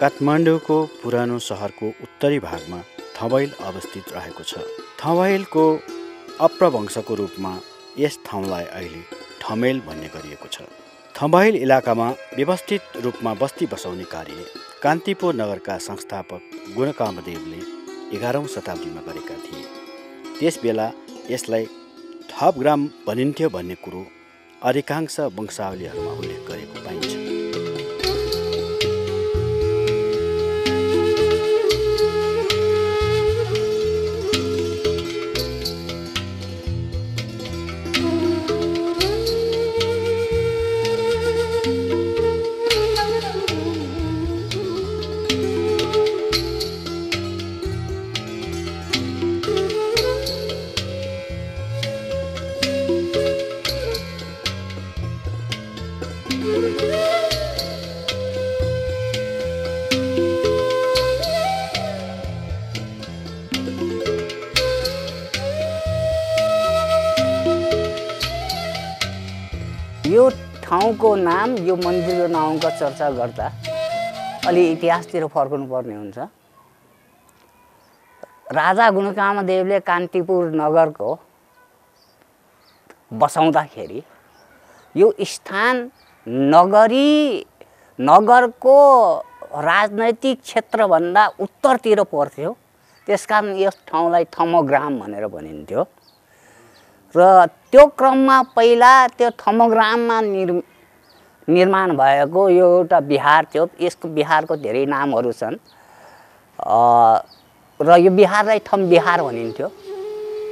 काठमाडौँको पुरानो सहरको उत्तरी भागमा थवैल अवस्थित रहेको छ। थवैलको अप्रवंशको रूपमा यस ठाउँलाई अहिले ठमेल भन्ने गरिएको छ। थम्बहिल इलाकामा व्यवस्थित रूपमा बस्ती बसाउने कार्य कान्तिपुर नगरका संस्थापक गुणकामदेवले एघारौँ शताब्दीमा गरेका थिए। त्यसबेला यसलाई थप ग्राम भनिन्थ्यो भन्ने कुरो अधिकांश वंशावलीहरूमा उल्लेख गरेको पाइन्छ। ठाउँको नाम यो मन्दिरको नाउँको चर्चा गर्दा अलि इतिहासतिर फर्कनु पर्ने हुन्छ। राजा गुणकामदेवले कान्तिपुर नगरको बसाउँदाखेरि यो स्थान नगरी नगरको राजनैतिक क्षेत्रभन्दा उत्तरतिर पर्थ्यो। त्यस कारण यस ठाउँलाई थमोग्राम भनेर भनिन्थ्यो। र त्यो क्रममा पहिला त्यो थमोग्राममा निर् निर्माण भएको यो एउटा बिहार थियो। यसको बिहारको धेरै नामहरू छन्। र यो बिहारलाई थम बिहार भनिन्थ्यो।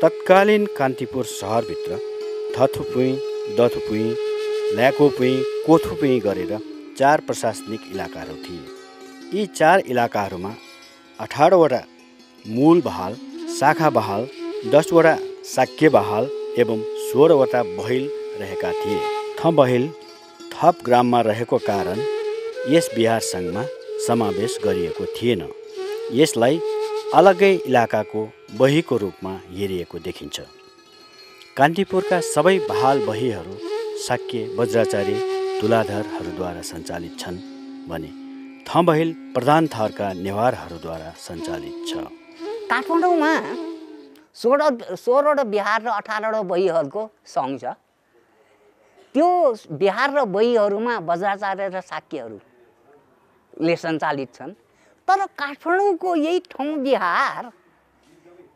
तत्कालीन कान्तिपुर सहरभित्र थथुपुई दथुपुई ल्याकोपुई कोथुपुई गरेर चार प्रशासनिक इलाकाहरू थिए। यी चार इलाकाहरूमा अठारवटा मूल बहाल शाखा बहाल दसवटा शाक्य बहाल एवं सोह्रवटा बहिल रहेका थिए। थ बहिल थप ग्राममा रहेको कारण यस बिहार सङ्घमा समावेश गरिएको थिएन। यसलाई अलग्गै इलाकाको बहीको रूपमा हेरिएको देखिन्छ। कान्तिपुरका सबै बहाल बहीहरू शाक्य वज्राचार्य तुलाधरहरूद्वारा सञ्चालित छन् भने थबहिल प्रधान थरका नेवारहरूद्वारा सञ्चालित छ। काठमाडौँमा सोह्र सोह्रवटा बिहार र अठारवटा बहीहरूको सङ्घ छ। त्यो बिहार र बहीहरूमा वज्राचार्य र शाक्यहरूले सञ्चालित छन्। तर काठमाडौँको यही ठाउँ बिहार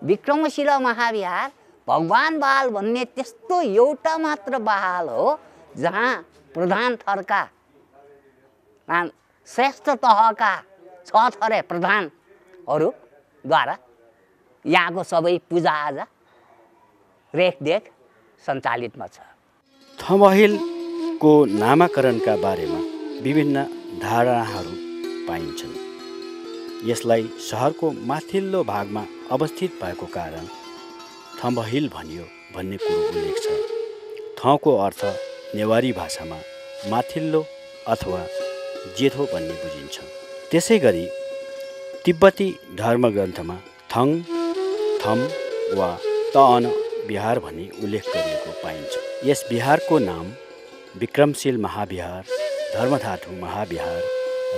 विक्रमशिला महाविहार भगवान् बहाल भन्ने त्यस्तो एउटा मात्र बहाल हो जहाँ प्रधान थरका श्रेष्ठ तहका छ थरे प्रधानहरूद्वारा यहाँको सबै पूजाआजा रेखदेख सञ्चालितमा छ। थबहिलको नामाकरणका बारेमा विभिन्न धारणाहरू पाइन्छन्। यसलाई सहरको माथिल्लो भागमा अवस्थित भएको कारण थम्बहिल भनियो भन्ने कुरो उल्लेख छ। थको अर्थ नेवारी भाषामा माथिल्लो अथवा जेठो भन्ने बुझिन्छ। त्यसै गरी तिब्बती धर्मग्रन्थमा थङ थम वा तअन बिहार भनी उल्लेख गरिएको पाइन्छ। यस बिहारको नाम विक्रमशील महाविहार धर्मधातु महाविहार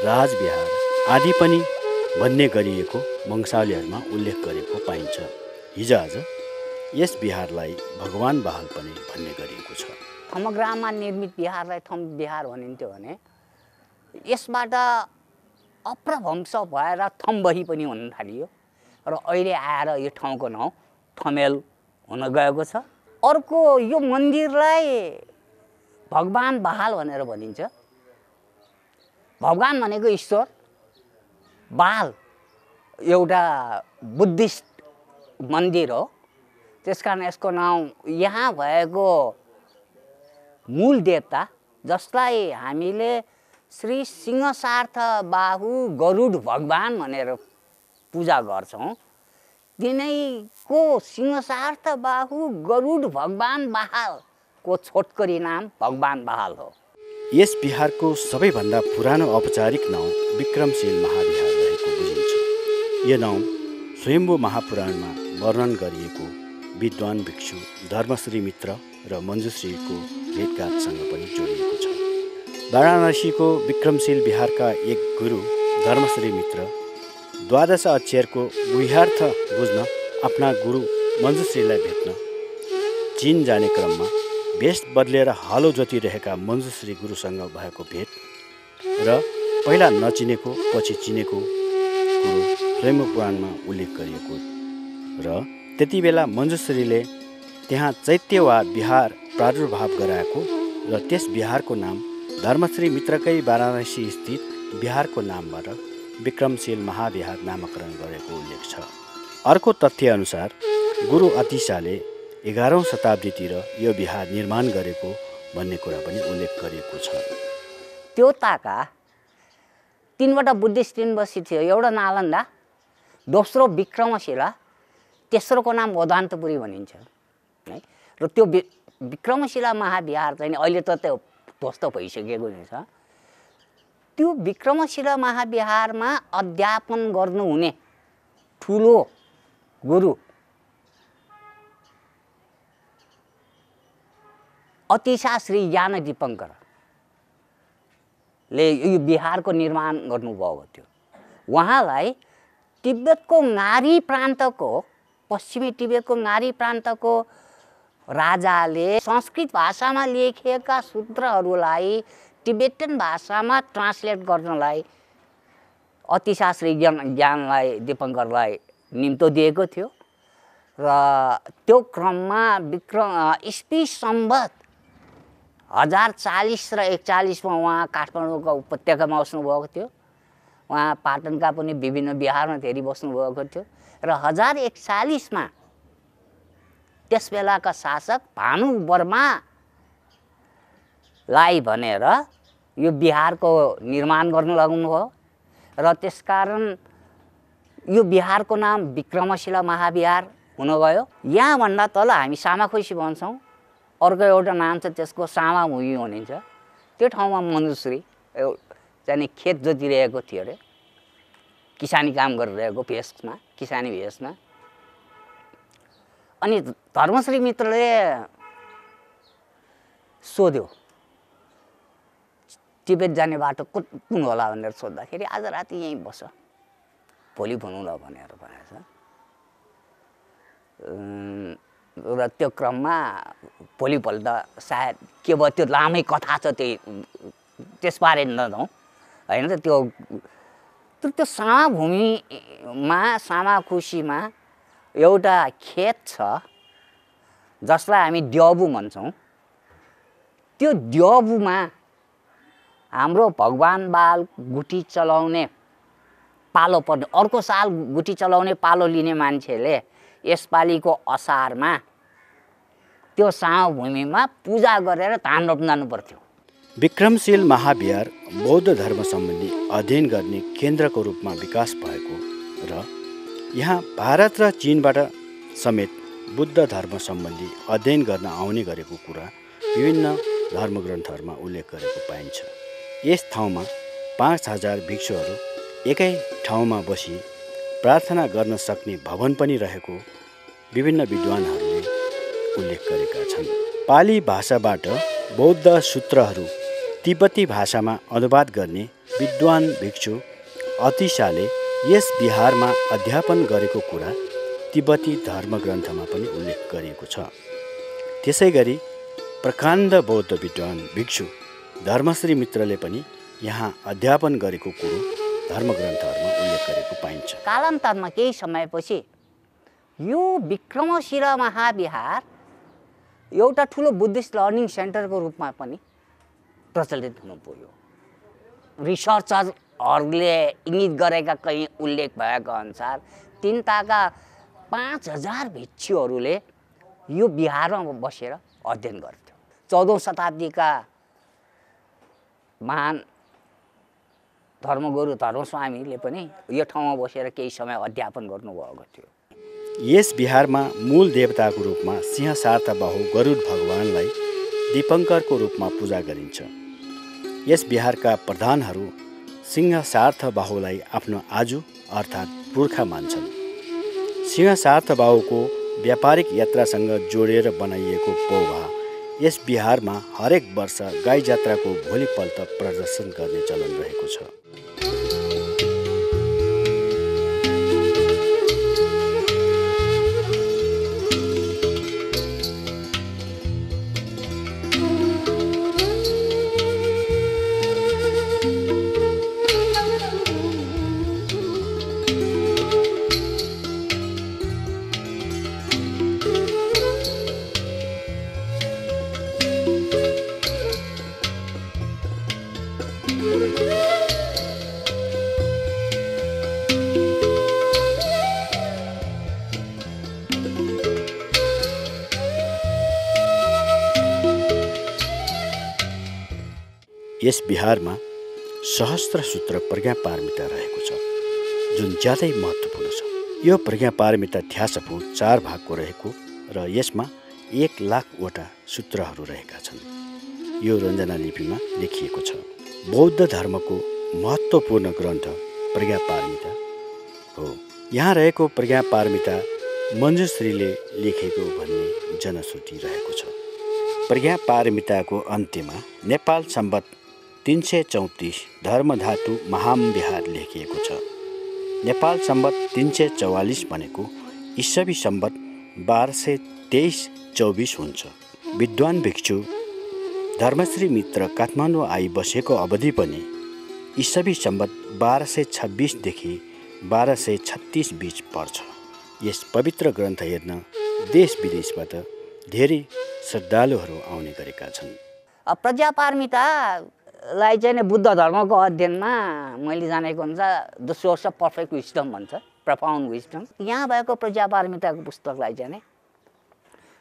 राजविहार आदि पनि भन्ने गरिएको वंशावलीहरूमा उल्लेख गरेको पाइन्छ। हिजोआज यस बिहारलाई भगवान् बहाल पनि भन्ने गरिएको छ। थमग्राममा निर्मित बिहारलाई थम बिहार भनिन्थ्यो भने यसबाट अप्रभंश भएर थम्बही पनि हुन थालियो। र अहिले आएर यो ठाउँको नाउँ थमेल हुन गएको छ। अर्को यो मन्दिरलाई भगवान् बहाल भनेर भनिन्छ। भगवान् भनेको ईश्वर बाल एउटा बुद्धिस्ट मन्दिर हो। त्यस कारण यसको नाउँ यहाँ भएको मूल देवता जसलाई हामीले श्री सिंहसार्थ बाहु गरुड भगवान् भनेर पूजा गर्छौँ। तिनैको सिंहसार्थ बाहु गरुड भगवान् बहालको छोटकरी नाम भगवान् बहाल हो। यस बिहारको सबैभन्दा पुरानो औपचारिक नाउँ विक्रमशील महाविहार रहेको बुझिन्छ। यो नाउँ स्वयम्भू महापुराणमा वर्णन गरिएको विद्वान भिक्षु धर्मश्री मित्र र मञ्जुश्रीको भेटघाटसँग पनि जोडिएको छ। वाराणसीको विक्रमशील बिहारका एक गुरु धर्मश्री मित्र द्वादश अक्षरको गुह्यार्थ बुझ्न आफ्ना गुरु मञ्जुश्रीलाई भेट्न। चिन जाने क्रममा भेष बदलेर हलो जोतिरहेका मञ्जुश्री गुरुसँग भएको भेट र पहिला नचिनेको पछि चिनेको कुरो प्रेम पुराणमा उल्लेख गरिएको। र त्यति बेला मञ्जुश्रीले त्यहाँ चैत्य वा बिहार प्रादुर्भाव गराएको र त्यस बिहारको नाम धर्मश्री मित्रकै वाराणसी स्थित बिहारको नामबाट विक्रमशील महाविहार नामाकरण गरेको उल्लेख छ। अर्को तथ्यअनुसार गुरु अतिसाले एघारौँ शताब्दीतिर यो बिहार निर्माण गरेको भन्ने कुरा पनि उल्लेख गरिएको छ। त्यो ताका तिनवटा बुद्धिस्ट युनिभर्सिटी थियो। एउटा नालन्दा दोस्रो विक्रमशिला तेस्रोको नाम ओदान्तपुरी भनिन्छ है? र त्यो विक्रमशिला महाविहार चाहिँ अहिले त त्यो ध्वस्त भइसकेको छ। त्यो विक्रमशिला महाविहारमा अध्यापन गर्नुहुने ठुलो गुरु। अतिशा श्री ज्ञान दिपङ्करले यो बिहारको निर्माण गर्नुभएको थियो उहाँलाई तिब्बतको नारी प्रान्तको पश्चिमी तिब्बतको नारी प्रान्तको राजाले संस्कृत भाषामा लेखिएका सूत्रहरूलाई टिबेटन भाषामा ट्रान्सलेट गर्नलाई अतिशास्त्री ज्ञान ज्ञानलाई दिपङ्करलाई निम्तो दिएको थियो। र त्यो क्रममा विक्रम इस्पी सम्बत हजार चालिस र एकचालिसमा उहाँ काठमाडौँको उपत्यकामा बस्नुभएको थियो। उहाँ पाटनका पनि विभिन्न बिहारमा धेरै बस्नुभएको थियो। र हजार एकचालिसमा त्यस बेलाका शासक भानु वर्मालाई भनेर यो बिहारको निर्माण गर्नु लाग्नुभयो र त्यसकारण यो बिहारको नाम विक्रमशिला महाविहार हुन गयो यहाँभन्दा तल हामी सामाखुसी भन्छौँ। अर्को एउटा नाम छ त्यसको सामा भुइँ भनिन्छ। त्यो ठाउँमा मनुश्री चाहिँ खेत जोतिरहेको थियो अरे। किसानी काम गरिरहेको भेषमा किसानी भेषमा। अनि धर्मश्री मित्रले सोध्यो टिबेट जाने बाटो कुन होला भनेर सोद्धाखेरि आज राति यहीँ बस भोलि भनौँ ल भनेर भनेछ। र त्यो क्रममा भोलिपल्ट सायद के भयो त्यो लामै कथा छ त्यही त्यसबारे नजाउँ। होइन त त्यो त्यो सामाभूमिमा सामाखुसीमा एउटा खेत छ जसलाई हामी ड्यबु भन्छौँ। त्यो ड्यबुमा हाम्रो भगवान् बाल गुठी चलाउने पालो पर्ने अर्को साल गुठी चलाउने पालो लिने मान्छेले यसपालिको असारमा त्यो सामभूमिमा पूजा गरेर धान रोप्न जानु पर्थ्यो विक्रमशील महाविहार बौद्ध धर्म सम्बन्धी अध्ययन गर्ने केन्द्रको रूपमा विकास भएको र यहाँ भारत र चिनबाट समेत बुद्ध धर्म सम्बन्धी अध्ययन गर्न आउने गरेको कुरा विभिन्न धर्मग्रन्थहरूमा उल्लेख गरेको पाइन्छ। यस ठाउँमा पाँच हजार भिक्षुहरू एकै ठाउँमा बसी प्रार्थना गर्न सक्ने भवन पनि रहेको विभिन्न विद्वानहरूले उल्लेख गरेका छन्। पाली भाषाबाट बौद्ध सूत्रहरू तिब्बती भाषामा अनुवाद गर्ने विद्वान भिक्षु अतिशाले यस बिहारमा अध्यापन गरेको कुरा तिब्बती धर्मग्रन्थमा पनि उल्लेख गरिएको छ। त्यसै गरी प्रकाण्ड बौद्ध विद्वान भिक्षु धर्मश्री मित्रले पनि यहाँ अध्यापन गरेको कुरो धर्मग्रन्थहरूमा उल्लेख गरेको पाइन्छ। कालान्तरमा केही समयपछि यो विक्रमशिला महाविहार एउटा ठुलो बुद्धिस्ट लर्निङ सेन्टरको रूपमा पनि प्रचलित हुनु पुग्यो। रिसर्चरहरूले इङ्गित गरेका कहीँ उल्लेख भएका अनुसार तिन ताका पाँच हजार भिक्षुहरूले यो बिहारमा बसेर अध्ययन गर्थ्यो। चौधौँ शताब्दीका महान धर्मगुरु धर्मस्वामीले पनि यो ठाउँमा बसेर केही समय अध्यापन गर्नुभएको थियो यस बिहारमा मूल देवताको रूपमा सिंह बाहु गरुड भगवान्लाई दीपङ्करको रूपमा पूजा गरिन्छ। यस बिहारका प्रधानहरू सिंह बाहुलाई आफ्नो आजु अर्थात् पुर्खा मान्छन्। सिंह बाहुको व्यापारिक यात्रासँग जोडेर बनाइएको पौभा यस बिहारमा हरेक वर्ष गाई जात्राको भोलिपल्ट प्रदर्शन गर्ने चलन रहेको छ। यस बिहारमा सहस्त्र सूत्र प्रज्ञापारमिता रहेको छ जुन ज्यादै महत्त्वपूर्ण छ। यो प्रज्ञापारमिता ध्यासफु चार भागको रहेको र यसमा एक लाखवटा सूत्रहरू रहेका छन्। यो रञ्जना लिपिमा लेखिएको छ बौद्ध धर्मको महत्त्वपूर्ण ग्रन्थ प्रज्ञापारमिता हो। यहाँ रहेको प्रज्ञापारमिता मञ्जुश्रीले लेखेको भन्ने जनश्रुति रहेको छ। प्रज्ञापारमिताको अन्त्यमा नेपाल सम्बत तिन सय चौतिस धर्मधातु महामविहार लेखिएको छ। नेपाल सम्बत तिन सय चौवालिस भनेको इस्वी सम्बत बाह्र सय तेइस चौबिस हुन्छ। विद्वान भिक्षु धर्मश्री मित्र काठमाडौँ आई बसेको अवधि पनि इस्वी सम्बत बाह्र सय छब्बिसदेखि बाह्र सय छत्तिस बिच पर्छ। यस पवित्र ग्रन्थ हेर्न देश विदेशबाट धेरै श्रद्धालुहरू आउने गरेका छन्। प्रजापारमितालाई चाहिँ बुद्ध धर्मको अध्ययनमा मैले जानेको अनुसार the source of perfect wisdom भन्छ प्रफाउन्ड विस्डम यहाँ भएको प्रजापारमिताको पुस्तकलाई चाहिँ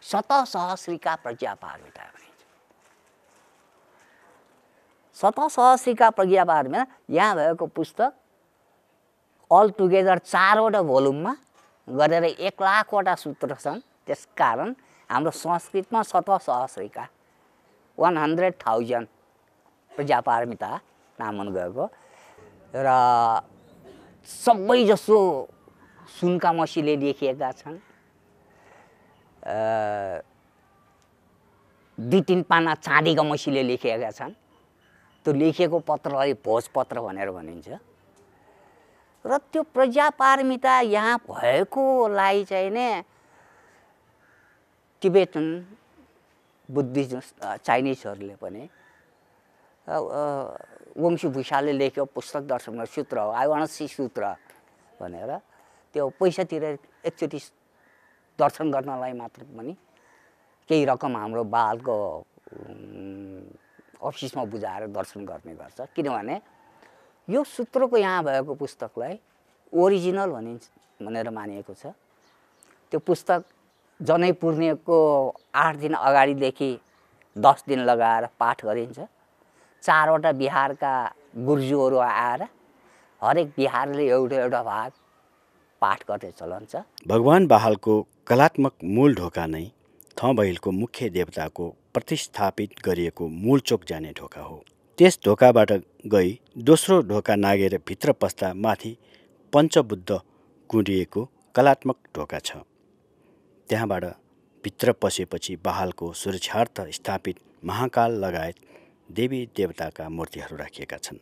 शत सहस्रीका भनिन्छ। शत सहस्रीका प्रज्ञापारमिता यहाँ भएको पुस्तक अल टुगेदर चारवटा भोल्युममा गरेर एक लाखवटा सूत्र छन्। त्यसकारण हाम्रो संस्कृतमा शत सहस्रीका वान हन्ड्रेड थाउजन्ड प्रजापारमिता नाम गएको र सबैजसो सुनका मसीले लेखिएका छन्। दुई तिन पाना चाँदीका मसीले लेखिएका छन्। त्यो लेखिएको पत्रलाई भोजपत्र भनेर भनिन्छ। र त्यो प्रजापारमिता यहाँ भएकोलाई चाहिँ नै टिबेटन बुद्धिस्ट चाइनिजहरूले पनि वंशी भूषाले लेख्यो पुस्तक दर्शनमा सूत्र हो आई वान सी सूत्र भनेर। त्यो पैसातिर एकचोटि दर्शन गर्नलाई मात्र पनि केही रकम हाम्रो बालको अफिसमा बुझाएर दर्शन गर्ने गर्छ। किनभने यो सूत्रको यहाँ भएको पुस्तकलाई ओरिजिनल भनिन्छ भनेर मानिएको छ। त्यो पुस्तक जनै पूर्णिमाको आठ दिन अगाडिदेखि दस दिन लगाएर पाठ गरिन्छ। चारवटा बिहारका गुर्जुहरू आएर हरेक बिहारले एउटा एउटा भाग पाठ गर्ने चलन छ। भगवान् बाहालको कलात्मक मूल ढोका नै थबैलको मुख्य देवताको प्रतिस्थापित गरिएको मूल चोक जाने ढोका हो। त्यस ढोकाबाट गई दोस्रो ढोका नागेर भित्र पस्दा माथि पञ्चबुद्ध कुँडिएको कलात्मक ढोका छ। त्यहाँबाट भित्र पसेपछि बहालको सुरक्षार्थ स्थापित महाकाल लगायत देवी देवताका मूर्तिहरू राखिएका छन्।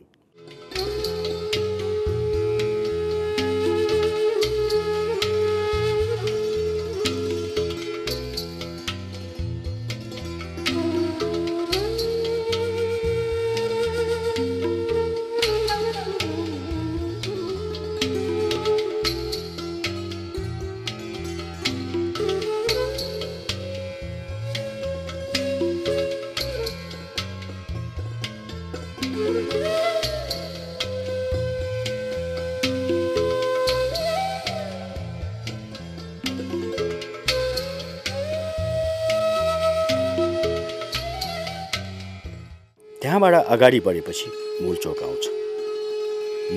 त्यहाँबाट अगाडि बढेपछि मूल चोक आउँछ।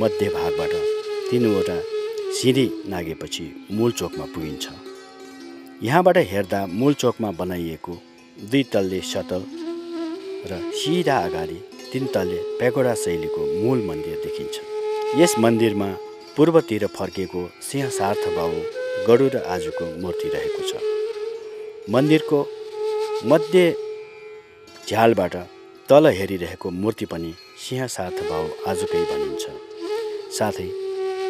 मध्य भागबाट तिनवटा सिँढी नागेपछि मूल चोकमा पुगिन्छ। यहाँबाट हेर्दा मूल चोकमा बनाइएको दुई तल्ले सतल र सिधा अगाडि तिन तल्ले पेगोडा शैलीको मूल मन्दिर देखिन्छ। यस मन्दिरमा पूर्वतिर फर्केको सिंहसार्थ बाबु गरुड आजुको मूर्ति रहेको छ। मन्दिरको मध्य झ्यालबाट तल हेरिरहेको मूर्ति पनि सिंहसार्थ भाव आजकै भनिन्छ। साथै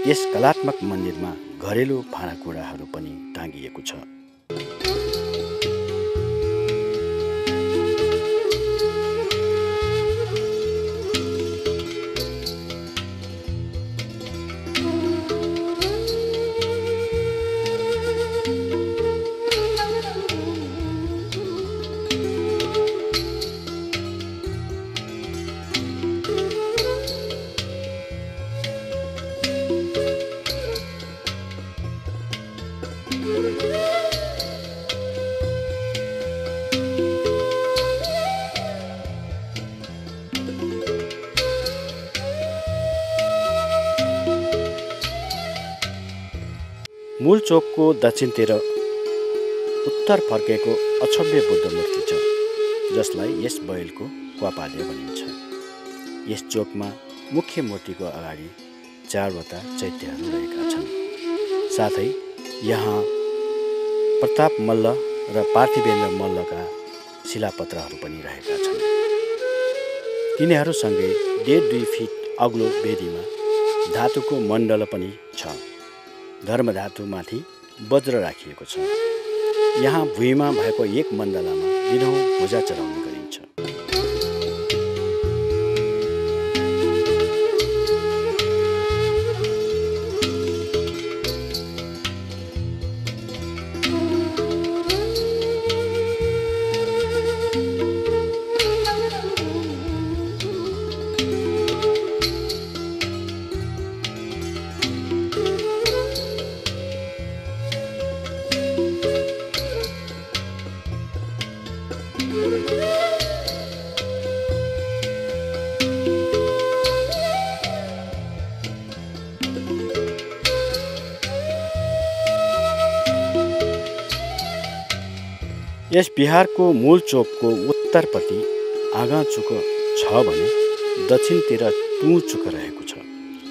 यस कलात्मक मन्दिरमा घरेलु भाँडाकुँडाहरू पनि टाँगिएको छ। मूल चोकको दक्षिणतिर उत्तर फर्केको अक्षव्य बुद्ध मूर्ति छ जसलाई यस बैलको क्वापाले भनिन्छ। यस चोकमा मुख्य मूर्तिको अगाडि चारवटा चैत्यहरू रहेका छन्। साथै यहाँ प्रताप मल्ल र पार्थिवेन्द्र मल्लका शिलापत्रहरू पनि रहेका छन्। तिनीहरूसँगै डेढ दुई फिट अग्लो वेदीमा धातुको मण्डल पनि छ। धर्मधातुमाथि वज्र राखिएको छ। यहाँ भुइँमा भएको एक मण्डलामा दिनहुँ भुजा चढाउने गरिन्छ। यस बिहारको मूल चोकको उत्तरपट्टि आगाचुक छ भने दक्षिणतिर टुचुक रहेको छ।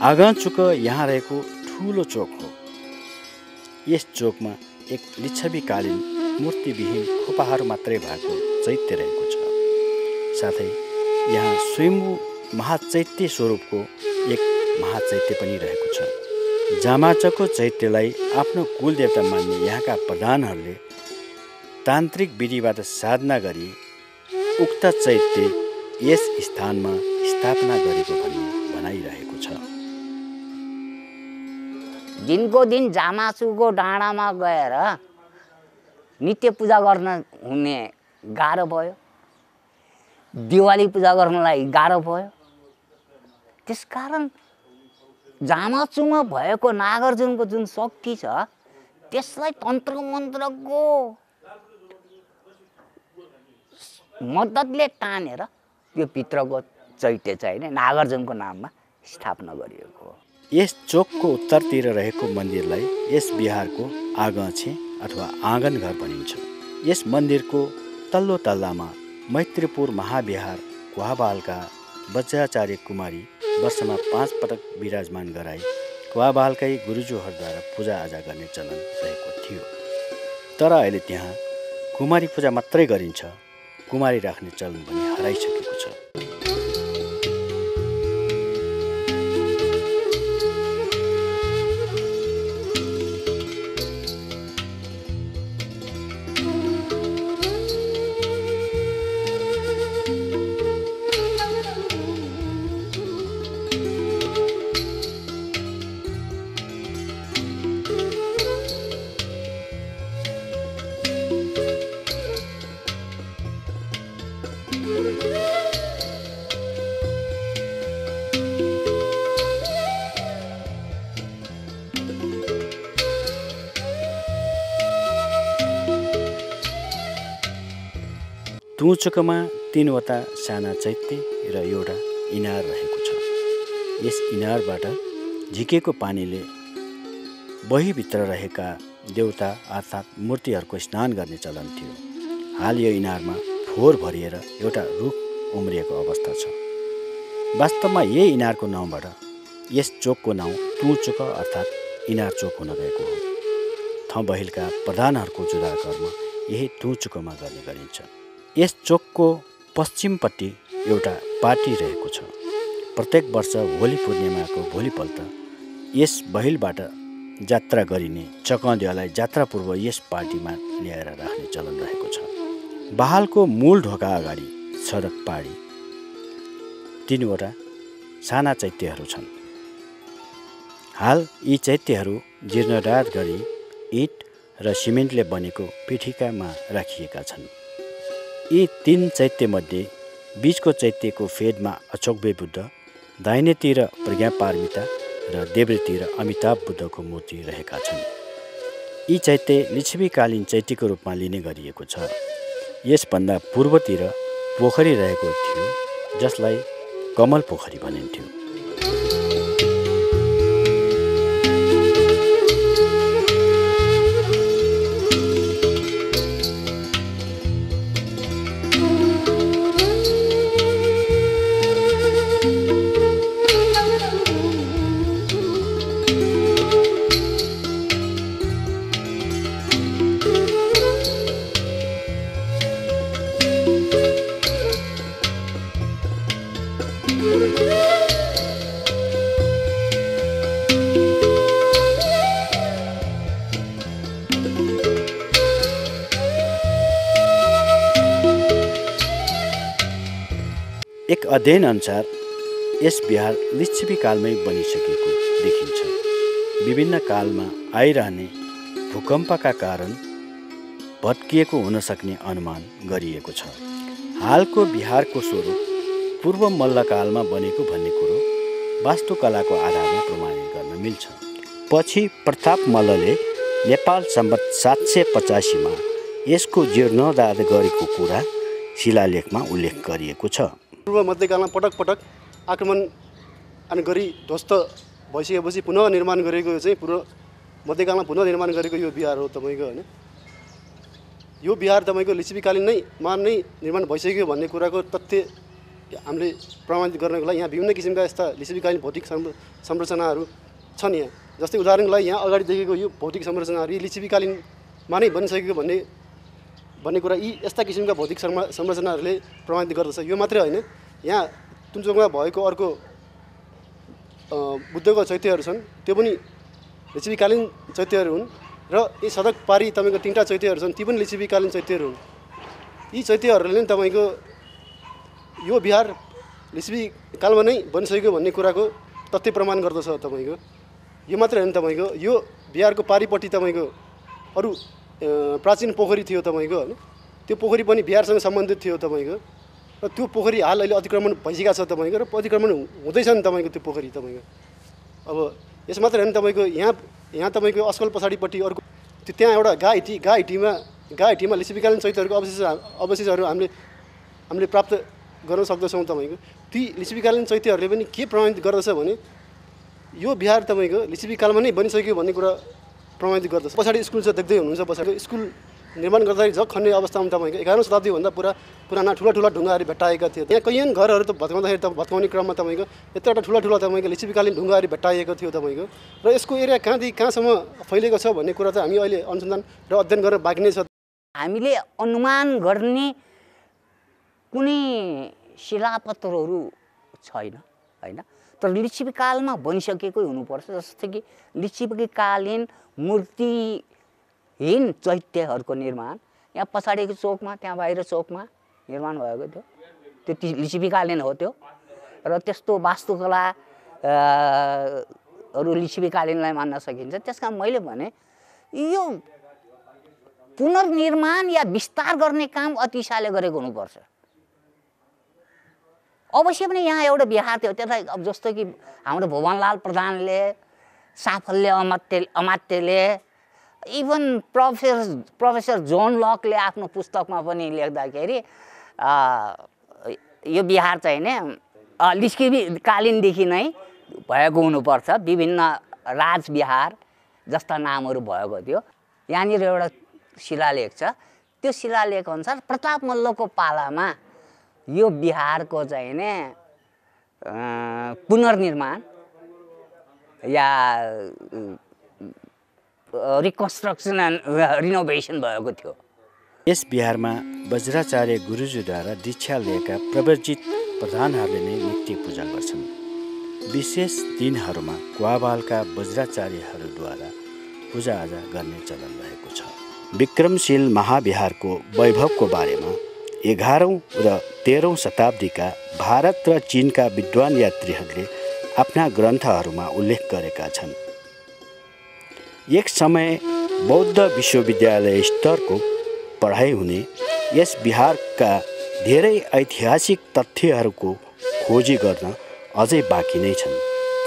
आगाचुक यहाँ रहेको ठुलो चोक हो। यस चोकमा एक लिच्छवीकालीन मूर्तिविहीन खोपाहरू मात्रै भएको चैत्य रहेको छ। साथै यहाँ स्वयम्भू महाचैत्य स्वरूपको एक महाचैत्य पनि रहेको छ। जामाचको चैत्यलाई आफ्नो कुलदेवता मान्ने यहाँका प्रधानहरूले तान्त्रिक विधिबाट साधना गरी उक्त चैत्य यस स्थानमा स्थापना गरेको भन्ने भनाइरहेको छ। दिनको दिन जामासुको डाँडामा गएर नित्य पूजा गर्न हुने गाह्रो भयो। दिवाली पूजा गर्नलाई गाह्रो भयो। त्यसकारण जामाचुमा भएको नागार्जुनको जुन शक्ति छ त्यसलाई तन्त्र मन्त्रको मद्दतले तानेर यो भित्रको चैत्य चाहिँ नै नागार्जुनको नाममा स्थापना गरिएको हो। यस चोकको उत्तरतिर रहेको मन्दिरलाई यस बिहारको आगछे अथवा आँगन घर भनिन्छ। यस मन्दिरको तल्लो तल्लामा मैत्रीपुर महाविहार कुहाबालका बज्राचार्य कुमारी वर्षमा पाँच पटक विराजमान गराई कुहाबालकै गुरुजुहरूद्वारा पूजाआजा गर्ने चलन रहेको थियो। तर अहिले त्यहाँ कुमारी पूजा मात्रै गरिन्छ। कुमारी राख्ने चलन पनि हराइसकेको तुचुकमा तिनवटा साना चैत्य र एउटा इनार रहेको छ। यस इनारबाट झिकेको पानीले बहीभित्र रहेका देवता अर्थात् मूर्तिहरूको स्नान गर्ने चलन थियो। हाल यो इनारमा फोहोर भरिएर एउटा रुख उम्रिएको अवस्था छ। वास्तवमा यही इनारको नाउँबाट यस चोकको नाउँ तुचुक अर्थात् इनार चोक हुन गएको हो। थबहिलका प्रधानहरूको जुदा कर्म यही तुचुकमा गर्ने गरिन्छ। यस चोकको पश्चिमपट्टि एउटा पार्टी रहेको छ। प्रत्येक वर्ष होली पूर्णिमाको भोलिपल्ट यस बहिलबाट जात्रा गरिने चकँदियालाई जात्रा पूर्व यस पार्टीमा ल्याएर राख्ने चलन रहेको छ। बहालको मूल ढोका अगाडि सडक पाडी तिनवटा साना चैत्यहरू छन्। हाल यी चैत्यहरू जीर्णोद्धार गरी इँट र सिमेन्टले बनेको पिठिकामा राखिएका छन्। यी तिन चैत्यमध्ये बिचको चैत्यको फेदमा अचोकबे बुद्ध दाहिनेतिर प्रज्ञापारमिता र देब्रेतिर अमिताभ बुद्धको मूर्ति रहेका छन्। यी चैत्य लिच्छवीकालीन चैत्यको रूपमा लिने गरिएको छ। यसभन्दा पूर्वतिर पोखरी रहेको थियो जसलाई कमल पोखरी भनिन्थ्यो। अध्ययनअनुसार यस बिहार लिच्छवी कालमै बनिसकेको देखिन्छ। विभिन्न कालमा आइरहने भूकम्पका कारण भत्किएको हुन सक्ने अनुमान गरिएको छ। हालको बिहारको स्वरूप पूर्व मल्लकालमा बनेको भन्ने कुरो वास्तुकलाको आधारमा प्रमाणित गर्न मिल्छ। पछि प्रताप मल्लले नेपाल सम्बत सात सय पचासीमा यसको जीर्णोद्धार गरेको कुरा शिलालेखमा उल्लेख गरिएको छ। पूर्व मध्यकालमा पटक पटक आक्रमण अनि गरी ध्वस्त भइसकेपछि पुनः निर्माण गरेको चाहिँ पूर्व मध्यकालमा पुनः निर्माण गरेको यो बिहार हो तपाईँको होइन। यो बिहार तपाईँको लिच्छवीकालीन नै मा नै निर्माण भइसक्यो भन्ने कुराको तथ्य हामीले प्रमाणित गर्नको लागि यहाँ विभिन्न किसिमका यस्ता लिच्छवीकालीन भौतिक संर संरचनाहरू छन् यहाँ। जस्तै उदाहरणको लागि यहाँ अगाडि देखेको यो भौतिक संरचनाहरू यी लिच्छवीकालीनमा नै बनिसकेको भन्ने भन्ने कुरा यी यस्ता किसिमका भौतिक संर संरचनाहरूले प्रमाणित गर्दछ। यो मात्रै होइन। यहाँ तुमचोकमा भएको अर्को बुद्धको चैत्यहरू छन्। त्यो पनि लिच्छवीकालीन चैत्यहरू हुन् र यी सडक पारी तपाईँको तिनवटा चैत्यहरू छन् ती पनि लिच्छवीकालीन चैत्यहरू हुन्। यी चैत्यहरूले नै तपाईँको यो बिहार लिच्छवी कालमा नै बनिसक्यो भन्ने कुराको तथ्य प्रमाण गर्दछ तपाईँको। यो मात्रै होइन तपाईँको। यो बिहारको पारिपट्टि तपाईँको अरू प्राचीन पोखरी थियो तपाईँको होइन? त्यो पोखरी पनि बिहारसँग सम्बन्धित थियो तपाईँको। र त्यो पोखरी हाल अहिले अतिक्रमण भइसकेको छ तपाईँको र अतिक्रमण हुँदैछ नि तपाईँको त्यो पोखरी तपाईँको। अब यस मात्रै होइन तपाईँको यहाँ यहाँ तपाईँको अस्कल पछाडिपट्टि अर्को त्यो त्यहाँ एउटा गाइटी गाइटीमा गाइटीमा लिच्छवीकालीन चैत्यहरूको अवशेष अवशेषहरू हामीले हामीले प्राप्त गर्न सक्दछौँ तपाईँको। ती लिच्छवीकालीन चैत्यहरूले पनि के प्रमाणित गर्दछ भने यो बिहार तपाईँको लिच्छवी कालमा नै बनिसक्यो भन्ने कुरा प्रमाणित गर्दछ। पछाडि स्कुल छ देख्दै हुनुहुन्छ पछाडि स्कुल निर्माण गर्दाखेरि जग खन्ने अवस्थामा तपाईँको एघारौँ शताब्दीभन्दा पुरा पुराना ठुला ठुला ढुङ्गाहरू भेट्टाएका थिए। त्यहाँ कैयन घरहरू त भत्काउँदाखेरि त भत्काउने क्रममा तपाईँको यत्रोवटा ठुला ठुला तपाईँको लिच्छवीकालीन ढुङ्गाहरू भेट्टाइएको थियो तपाईँको र यसको एरिया कहाँदेखि कहाँसम्म फैलिएको छ भन्ने कुरा त हामी अहिले अनुसन्धान र अध्ययन गर्न बाँकी नै छ। हामीले अनुमान गर्ने कुनै शिलापत्रहरू छैन होइन? तर लिच्छवीकालमा बनिसकेकै हुनुपर्छ जस्तो कि लिच्छवीकालीन मूर्तिहीन चैत्यहरूको निर्माण। यहाँ पछाडिको चोकमा त्यहाँ बाहिर चोकमा निर्माण भएको थियो। त्यो ति- हो त्यो। र त्यस्तो वास्तुकला अ, हरू लिच्छवीकालीनलाई मान्न सकिन्छ। त्यस कारण मैले भने यो पुनर्निर्माण या विस्तार गर्ने काम अतिशाले गरेको हुनुपर्छ। अवश्य पनि यहाँ एउटा बिहार थियो। त्यसलाई अब जस्तो कि हाम्रो भुवनलाल प्रधानले साफल्य अमात्य अमात्यले इभन प्रोफेसर प्रोफेसर जोन लकले आफ्नो पुस्तकमा पनि लेख्दाखेरि यो बिहार चाहिँ नि अ, लिच्छवीकालीनदेखि नै भएको हुनुपर्छ। विभिन्न राजविहार जस्ता नामहरू भएको थियो। यहाँनिर एउटा शिलालेख छ। त्यो शिलालेख अनुसार प्रताप मल्लको पालामा यो बिहारको चाहिँ नि पुनर्निर्माण या रिकन्स्ट्रक्सन एन्ड रिनोभेसन भएको थियो। यस बिहारमा वज्राचार्य गुरुजीद्वारा दीक्षा लिएका प्रव्रजित प्रधानहरूले नै नित्य पूजा गर्छन्। विशेष दिनहरूमा क्वाबालका वज्राचार्यहरूद्वारा पूजाआजा गर्ने चलन रहेको छ। विक्रमशील महाविहारको वैभवको बारेमा एघारौँ र तेह्रौँ शताब्दीका भारत र चिनका विद्वान यात्रीहरूले आफ्ना ग्रन्थहरूमा उल्लेख गरेका छन्। एक समय बौद्ध विश्वविद्यालय स्तरको पढाइ हुने यस बिहारका धेरै ऐतिहासिक तथ्यहरूको खोजी गर्न अझै बाँकी नै छन्।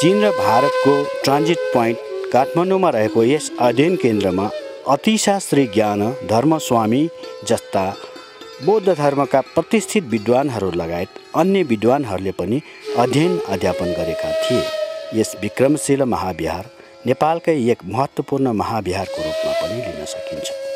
चिन र भारतको ट्रान्जिट पोइन्ट काठमाडौँमा रहेको यस अध्ययन केन्द्रमा अतिशास्त्री ज्ञान धर्मस्वामी जस्ता बौद्ध धर्मका प्रतिष्ठित विद्वानहरू लगायत अन्य विद्वानहरूले पनि अध्ययन अध्यापन गरेका थिए। यस विक्रमशील महाविहार नेपालकै एक महत्त्वपूर्ण महाविहारको रूपमा पनि लिन सकिन्छ।